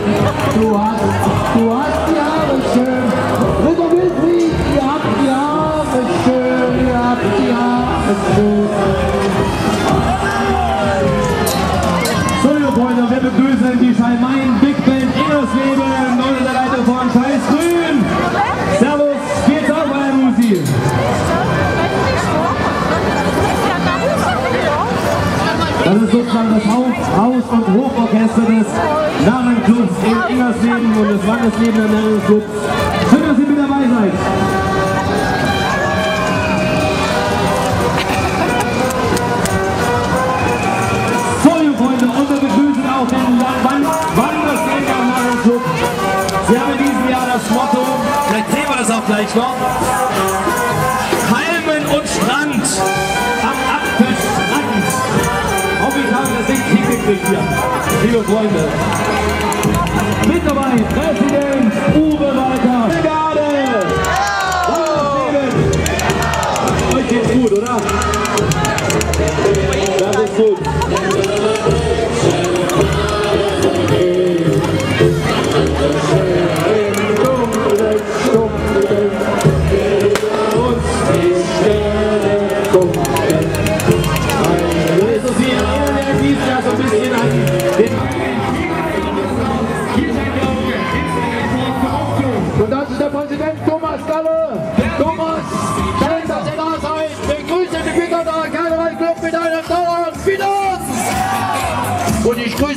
对啊，对啊。Wandersleben und das Leben der der Clubs. Schön, dass ihr mit dabei seid. So, ihr Freunde, unser begrüßen auch den Wandersleben an der Club. Sie haben in diesem Jahr das Motto, vielleicht sehen wir das auch gleich noch, Palmen und Strand am Apfelstrand. Hoffe, ich habe das nicht hingekriegt hier, liebe Freunde.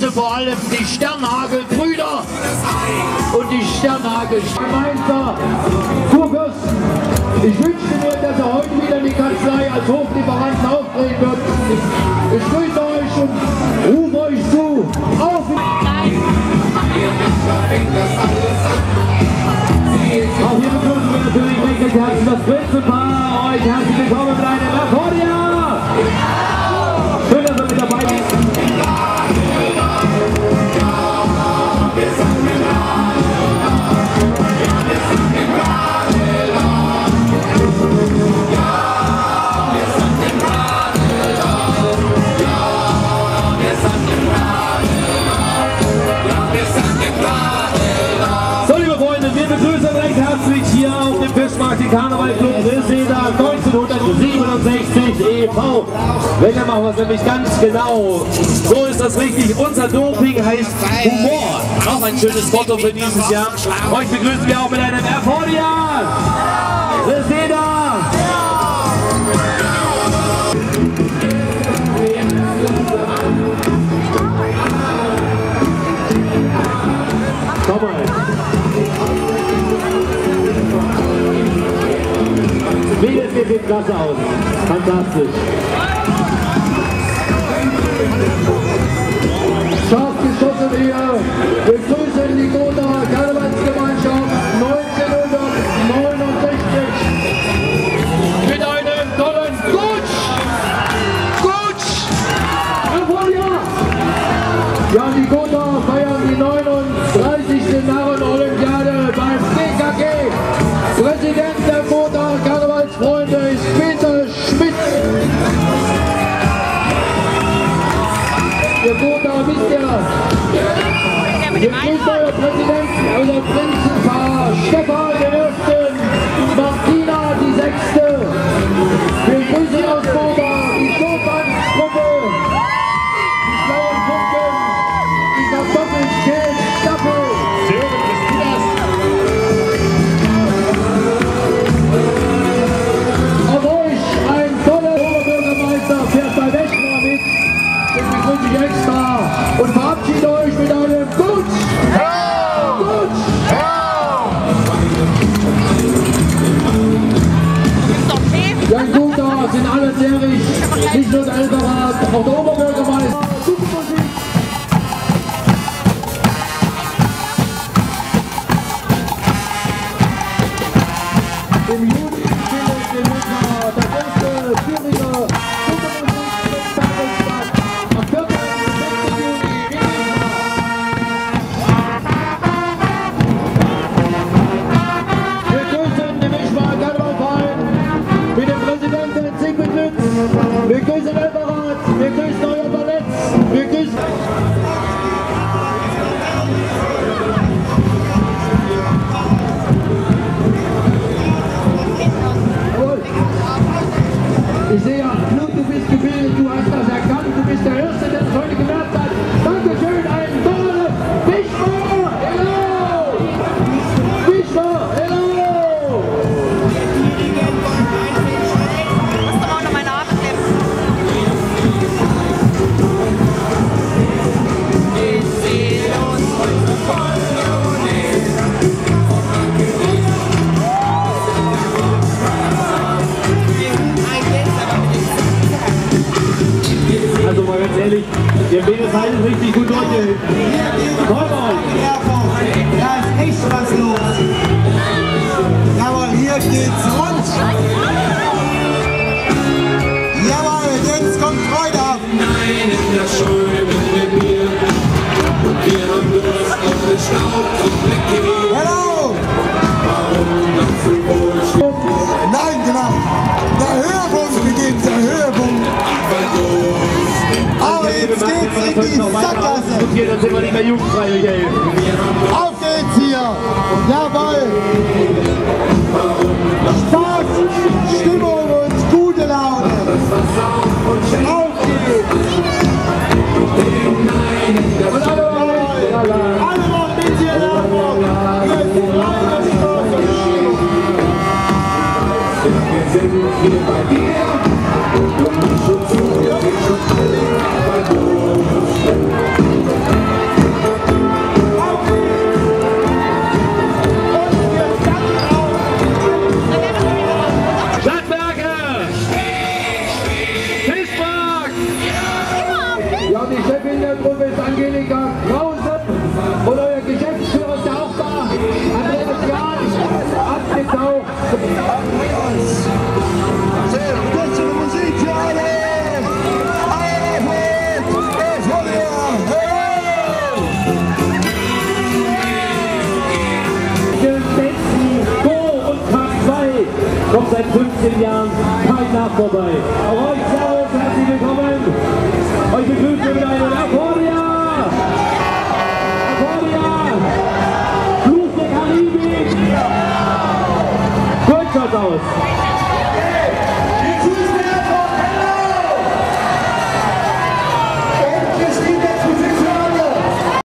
heute vor allem die Sternhagel-Brüder und die Sternhagel-Meister Kurfürsten. Ich wünsche mir Stiftung Silseda 1967 e.V. Wenn, dann machen was es nämlich ganz genau. So ist das richtig. Unser Doping heißt Humor. Noch ein schönes Motto für dieses Jahr. Euch begrüßen wir auch mit einem Erfolg. Silseda! Komm mal. mit dem Gas aus. Fantastisch. also mal ganz ehrlich, wir Benesheim ist halt richtig gut Leute. Kommt euch! Da ist echt was los. Jawohl, hier geht's rund. Jawohl, jetzt kommt Freude ab. Nein, in der Schule. dann sind wir nicht mehr jugendfrei, Michael. Auf geht's hier! Jawohl! Spaß, Stimmung und gute Laune! Auf geht's!